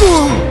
Ooh.